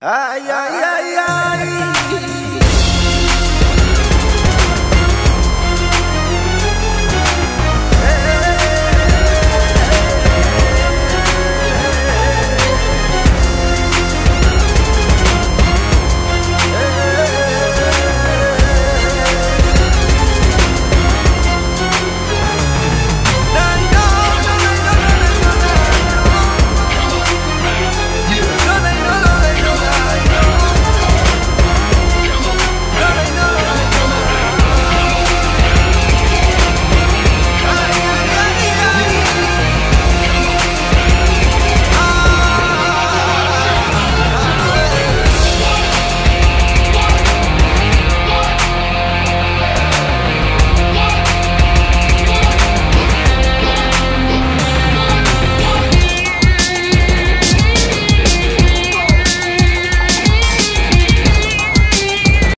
Ay, ay, ay.